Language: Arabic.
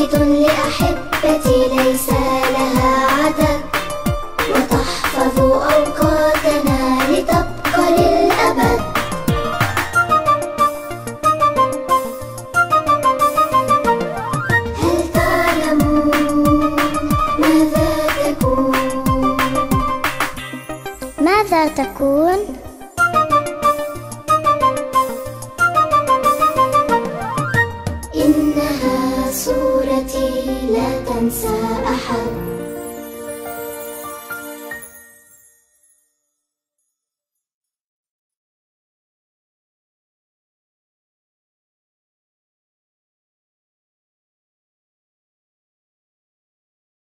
عيد لأحبتي ليس لها عدد وتحفظ أوقاتنا لتبقى للأبد هل تعلمون ماذا تكون؟ ماذا تكون؟ صورتي لا تنسى أحد.